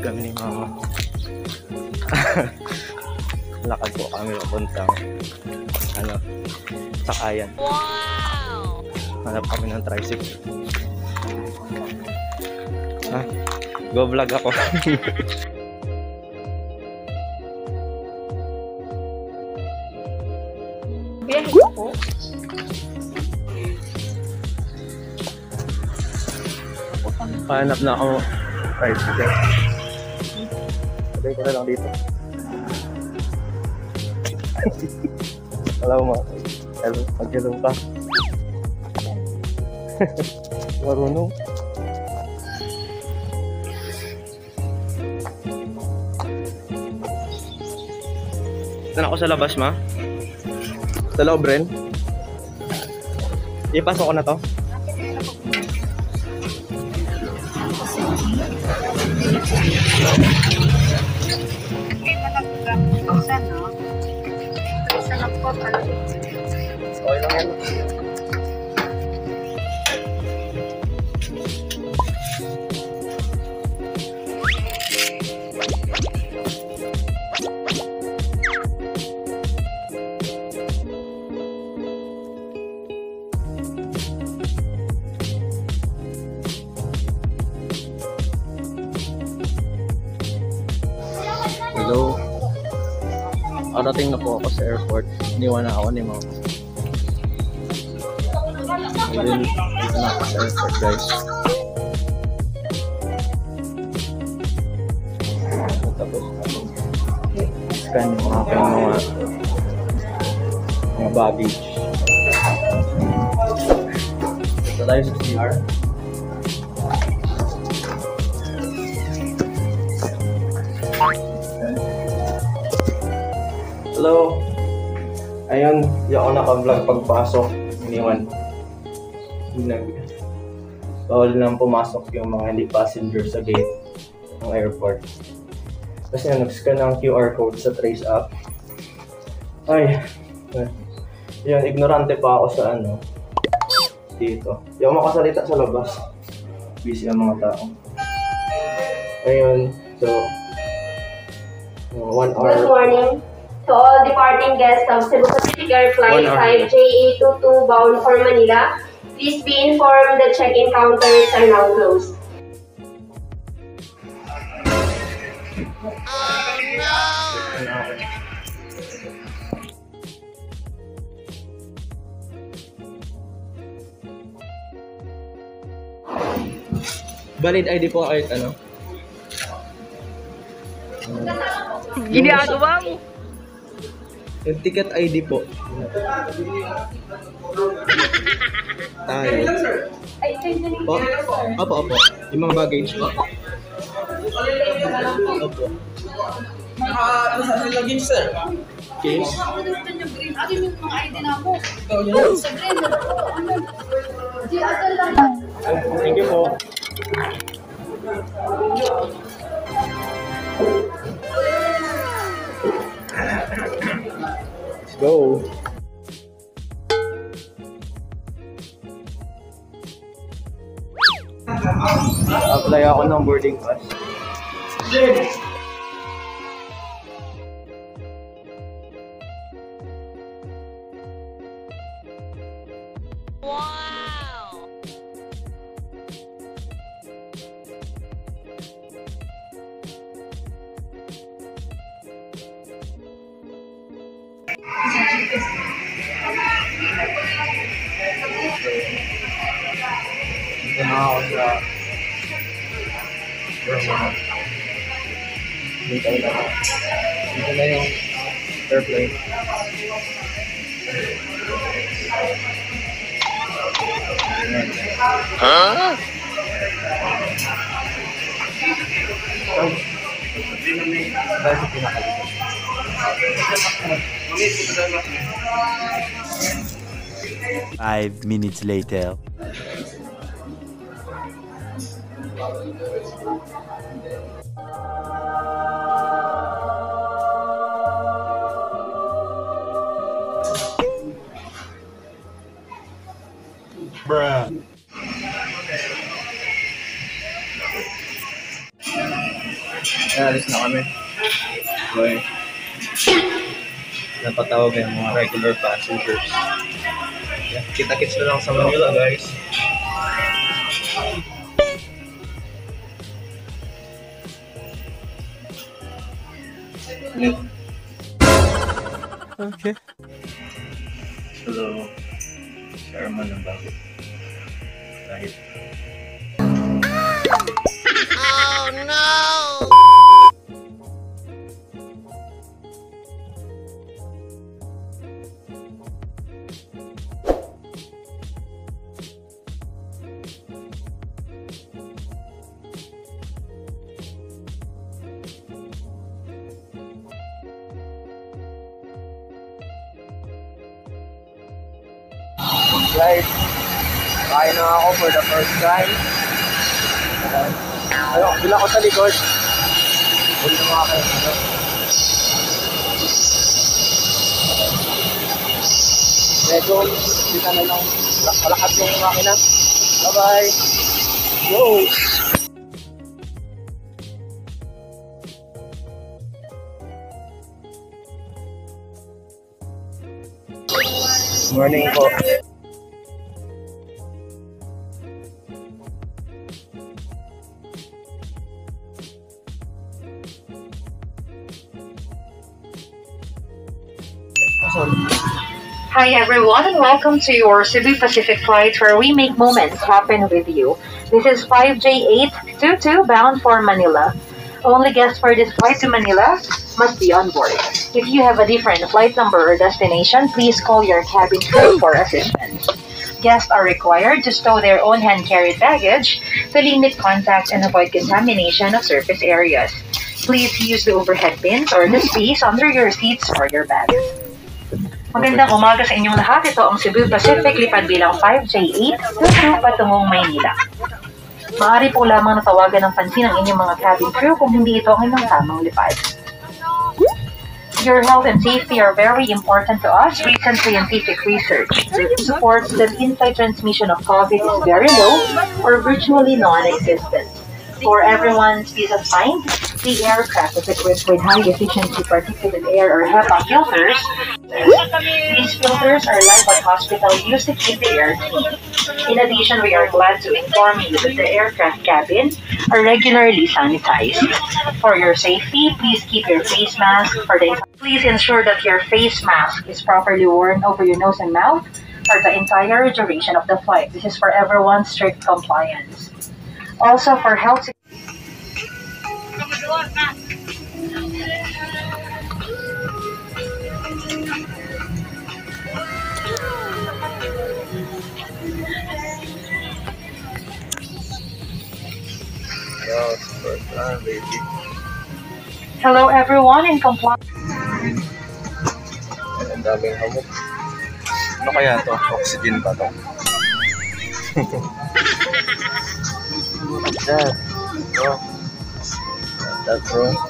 kami ni mama. Lakad po kami papuntang ano, sakayan. Wow! Hanap kami ng tricycle. Ha? Go vlog ako. Biyahe po. Pahanap na ako tricycle. Sabay ko na lang dito. Alam mo, hello, mag-hello ka. Marunong. Saan ako sa labas, ma? Sa loob rin? Ipasok ko na to? Hindi Arating na po ako sa airport. Iniwan na ako ni mama. Ayun, dito na ako sa airport guys. Tapos, scan yung aking mga mga baggage. Ito tayo sa CR. Hello. Ayun, di ako naka-vlog pagpasok. Iniwan. Bawal nang pumasok yung mga hindi passenger sa gate ng airport. Kasi nga, nag-scan ng QR code sa Trace app. Ay, yun, ignorante pa ako sa ano, dito. Di ako makasalita sa labas. Busy ang mga tao. Ayun, so, one Good hour. morning to all departing guests of Cebu Pacific Air Flight One hour. 5JA22 bound for Manila. Please be informed the check-in counters are now closed. Valid ID po kahit ano. Ginagawa mo. Yung ticket ID po. Tayo. Ay, thank you. Po? Opo, opo. Yung mga baggage po. Opo. Login sir. Case. Ako naman yung green. Ano yung mga ID na mo? Sa green. Ano? Di atal lang. Thank you po. Go. Apply ako ng boarding pass. Na ako sa terminal. Dito na ako. Dito na yung airplane. Ayan. Huh? Dahil sa pinakalikod. Five minutes later. Bruh. Alis na kami. Okay. Napatawag yung mga regular passengers. Kita-kits na lang sa Manila, guys. Okay. Hello. Sherman ng bago. Kahit Guys, kain na ako for the first time. Ano, bila ko sa likod. Huwag na mga kayo. Medyo, kita na lang. Palakat yung makina. Bye-bye. Go! Morning po. Hi everyone and welcome to your Cebu Pacific flight where we make moments happen with you. This is 5J822 bound for Manila. Only guests for this flight to Manila must be on board. If you have a different flight number or destination, please call your cabin crew for assistance. Guests are required to stow their own hand-carried baggage to limit contact and avoid contamination of surface areas. Please use the overhead bins or the space under your seats for your bags. Magandang umaga sa inyong lahat. Ito ang Cebu Pacific lipad bilang 5J8 tutu patungong Maynila. Maaari po lamang natawagan ng pansin ang inyong mga cabin crew kung hindi ito ang inyong tamang lipad. Your health and safety are very important to us. Recent scientific research supports that inside transmission of COVID is very low or virtually non-existent. For everyone's peace of mind, the aircraft is equipped with high-efficiency particulate air or HEPA filters. These filters are like what hospitals use to keep the air clean. In addition, we are glad to inform you that the aircraft cabins are regularly sanitized. For your safety, please keep your face mask for the Please ensure that your face mask is properly worn over your nose and mouth for the entire duration of the flight. This is for everyone's strict compliance. Also, for health Hello everyone in compliance. Ang daming hamok. Ano kaya to? Oxygen ba to? What's that? That's right.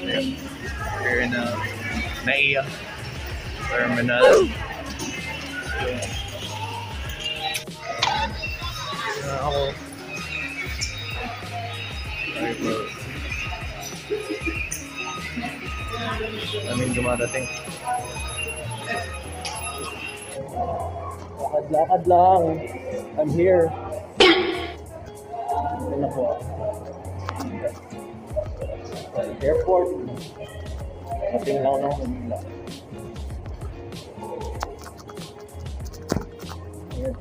We're in uh, Naiya Terminal. Na ako. Ay, bro. Kaming dumadating. Lakad-lakad lang. I'm here. Airport. Dating lang ng Manila. Ayan.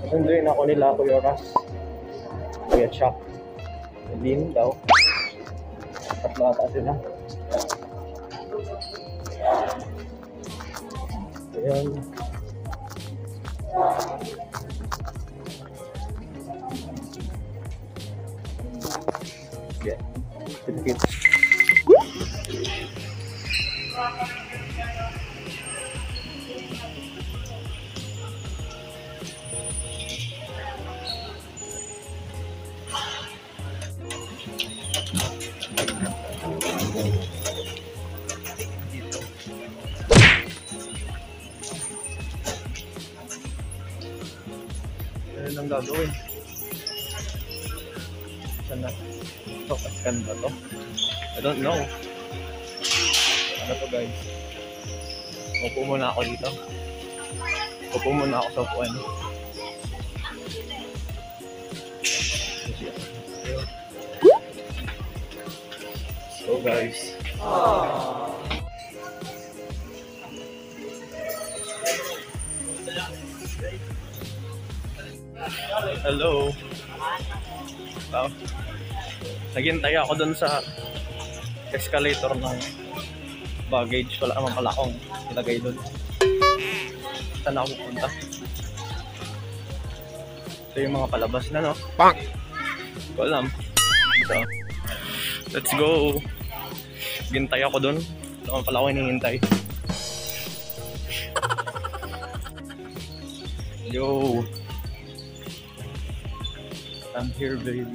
Nasunduin ako nila Kuya Ras. Kuya Chuck. Lin daw. Tatlo ata sila. Ayan. Saan na? Ito, scan ba to? I don't know. Ano to guys? Upo muna ako dito. Upo muna ako sa upuan. So guys. Hello. Hello. Naghintay ako dun sa escalator ng baggage. Wala naman pala akong ilagay dun. Saan ako pupunta? Ito yung mga palabas na, no? Pang! Ko alam. So, let's go! Gintay ako dun. Wala naman pala ako hinihintay. Yo! I'm here, baby.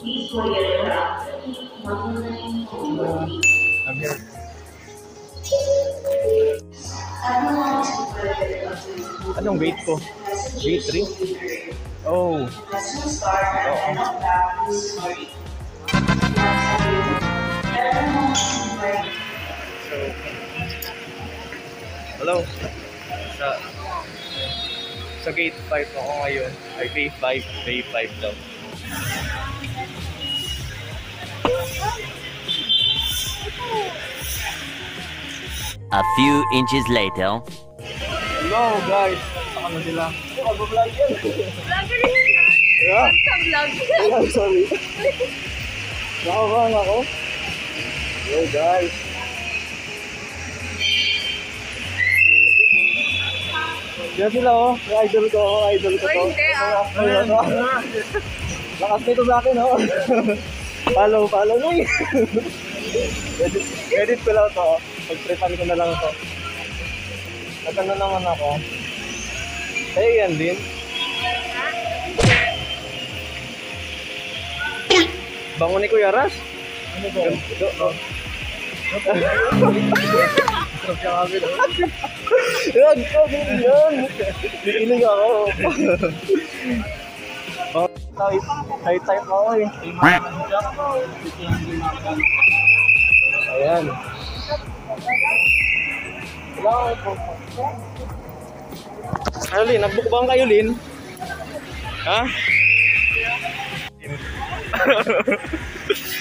I'm here. Anong weight ko? Weight 3? Oh. Hello. Sa, sa gate 5 ako ngayon. Ay, bay 5. Bay 5 daw. A few inches later. Hello guys! Saka na sila. Ako vlog yan. Vlogger rin yan. Yeah. Sa vlog. I'm sorry. Nakabang ako. Hello guys. Yan sila oh. Yung idol ko. Idol ko Ay, to. hindi, ah. Oh. Lakas nito sa akin oh. follow, follow eh. edit, edit ko lang to. Pag-prepan ko na lang to. At ano naman ako. Hey, yan din. Bango ni Kuya Ras. Ano ba? Ito, oh. Yan, yan. Iiling ako. Oh, tayo, tayo tayo ako eh. Ayan. Ayolin, nagbook ba ang kayolin? Ha?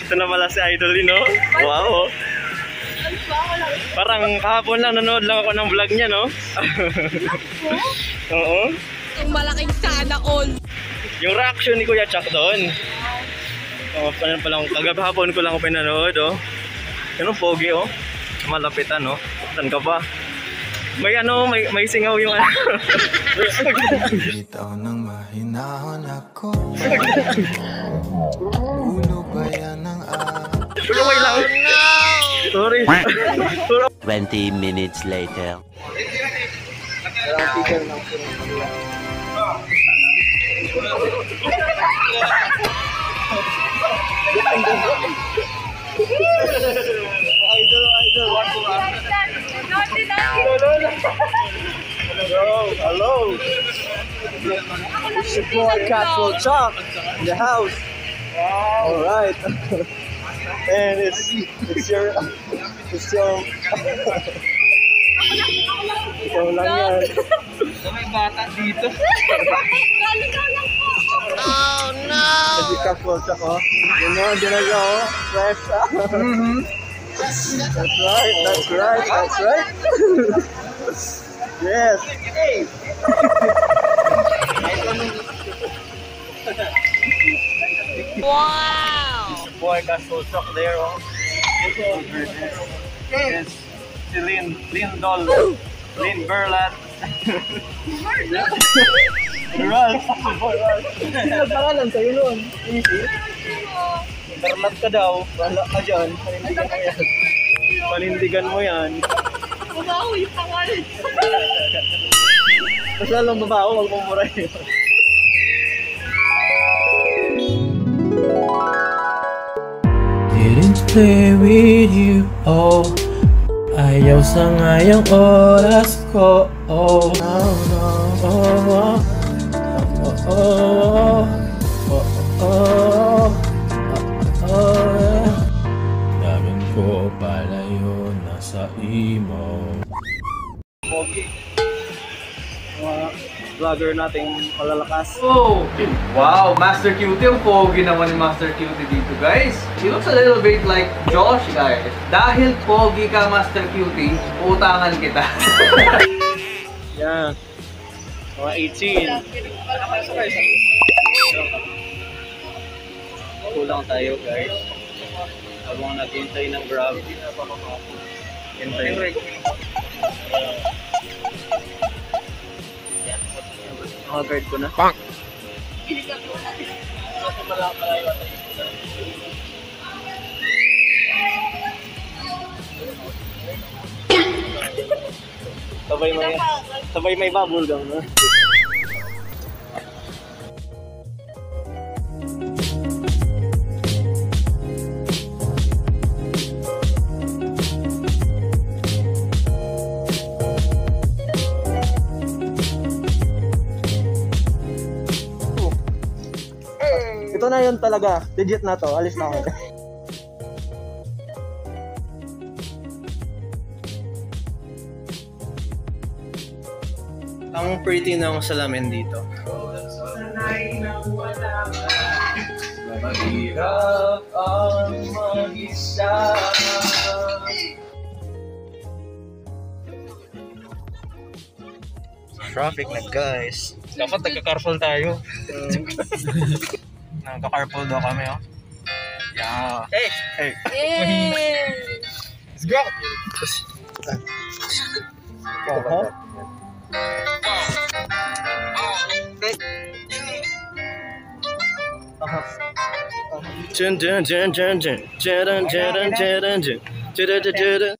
Ito na pala si Idolin, no? Wow! oh. Parang kahapon lang nanood lang ako ng vlog niya, no? Oo. Malaking sana all. Yung reaction ni Kuya Chuck doon. Oh, pa pa lang kagabi hapon ko lang ako pinanood, oh. Ano pogi, oh. Malapitan, oh. Saan ka pa? May ano, may, may singaw yung ano. Bitaw ng mahinahon ako Ulo ba yan ang ah Uy, wait lang. Sorry. Sorry. 20 minutes later. Hello, hello. It's your Chuck in the house. All right. And it's it's your it's your Ikaw lang yan. Galing Naligaw lang po. Oh, no! Naligaw po ako. Yun know, ginagawa ko. Press up. That's right, that's right, that's right. yes. wow! Boy, got so shocked there, oh. Yes. Celine, Lindol, Lynn Berlat. Berlat? Berlat. Sino pangalan sa'yo nun? Easy. Berlat ka daw. Wala ka dyan. Panindigan mo yan. Panindigan mo yan. Umawi pa nga rin. Mas lalong babaho, magmumura yun. Didn't play with you, oh Ayaw sa ngayong oras ko, oh No, no, oh, oh Oh, oh, oh Oh, oh, oh oh Damin ko palayo nasa imo Pogi. Mga vlogger nating malalakas. Oh! Wow! Master Cutie. Ang pogi naman ni Master Cutie dito, guys. He looks a little bit like Josh, guys. Dahil pogi ka, Master Cutie, utangan kita. Yan. Mga 18. Kulang tayo guys. Habang naghintay ng grab. Hintay. Mga guard ko na. Pang! Sabay may sabay may bubble gum na. Talaga. Legit na to. Alis na ako. Ang pretty ng salamin dito. Mahirap ang mag-isa. Traffic na guys. Dapat nagka-carpool tayo. Nagka-carpool daw kami oh. Yeah. Hey! Hey! Yay! Let's go! Dun dun dun dun dun dun dun dun dun dun dun dun dun dun